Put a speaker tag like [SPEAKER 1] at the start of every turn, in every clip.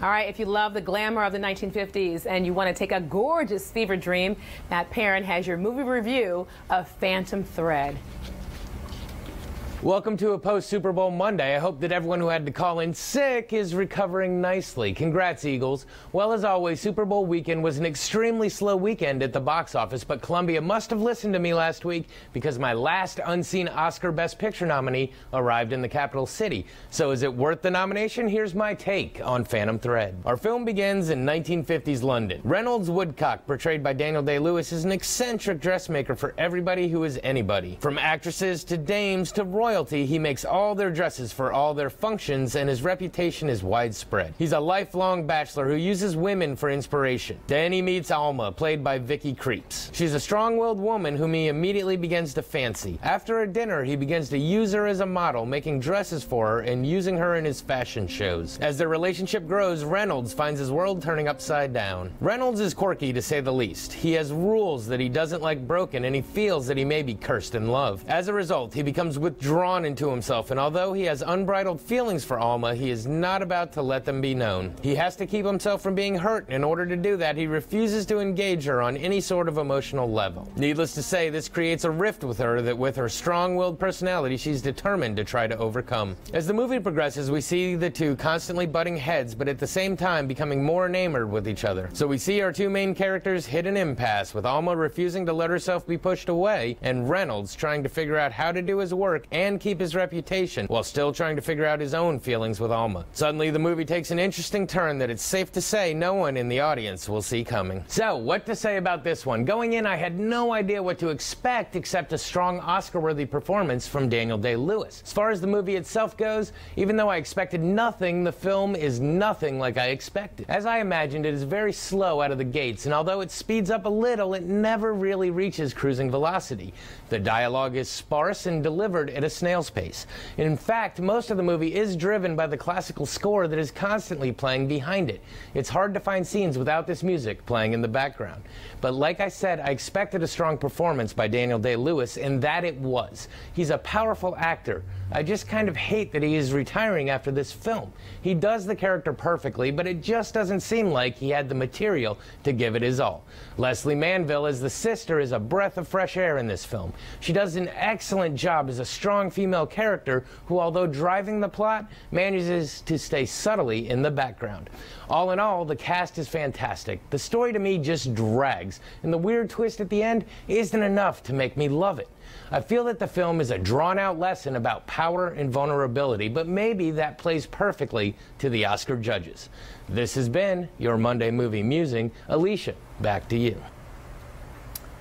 [SPEAKER 1] All right, if you love the glamour of the 1950s and you want to take a gorgeous fever dream, Matt Perron has your movie review of Phantom Thread.
[SPEAKER 2] Welcome to a post Super Bowl Monday. I hope that everyone who had to call in sick is recovering nicely. Congrats, Eagles. Well, as always, Super Bowl weekend was an extremely slow weekend at the box office, but Columbia must have listened to me last week because my last unseen Oscar Best Picture nominee arrived in the capital city. So is it worth the nomination? Here's my take on Phantom Thread. Our film begins in 1950s London. Reynolds Woodcock, portrayed by Daniel Day Lewis, is an eccentric dressmaker for everybody who is anybody. From actresses to dames to royal royalty, he makes all their dresses for all their functions, and his reputation is widespread. He's a lifelong bachelor who uses women for inspiration. Then he meets Alma, played by Vicky Krieps. She's a strong-willed woman whom he immediately begins to fancy. After a dinner, he begins to use her as a model, making dresses for her and using her in his fashion shows. As their relationship grows, Reynolds finds his world turning upside down. Reynolds is quirky, to say the least. He has rules that he doesn't like broken, and he feels that he may be cursed in love. As a result, he becomes withdrawn drawn into himself, and although he has unbridled feelings for Alma, he is not about to let them be known. He has to keep himself from being hurt, and in order to do that, he refuses to engage her on any sort of emotional level. Needless to say, this creates a rift with her that, with her strong willed personality, she's determined to try to overcome. As the movie progresses, we see the two constantly butting heads, but at the same time becoming more enamored with each other. So we see our two main characters hit an impasse, with Alma refusing to let herself be pushed away, and Reynolds trying to figure out how to do his work and and keep his reputation while still trying to figure out his own feelings with Alma. Suddenly, the movie takes an interesting turn that it's safe to say no one in the audience will see coming. So, what to say about this one? Going in, I had no idea what to expect except a strong Oscar worthy performance from Daniel Day Lewis. As far as the movie itself goes, even though I expected nothing, the film is nothing like I expected. As I imagined, it is very slow out of the gates, and although it speeds up a little, it never really reaches cruising velocity. The dialogue is sparse and delivered at a snail's pace. In fact, most of the movie is driven by the classical score that is constantly playing behind it. It's hard to find scenes without this music playing in the background. But like I said, I expected a strong performance by Daniel Day Lewis, and that it was. He's a powerful actor. I just kind of hate that he is retiring after this film. He does the character perfectly, but it just doesn't seem like he had the material to give it his all. Lesley Manville as the sister is a breath of fresh air in this film. She does an excellent job as a strong female character who, although driving the plot, manages to stay subtly in the background. All in all, the cast is fantastic. The story to me just drags, and the weird twist at the end isn't enough to make me love it. I feel that the film is a drawn out lesson about power and vulnerability, but maybe that plays perfectly to the Oscar judges. This has been your Monday Movie Musing. Alicia, back to you.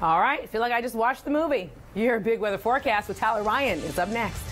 [SPEAKER 1] All right, feel like I just watched the movie. Your big weather forecast with Tyler Ryan is up next.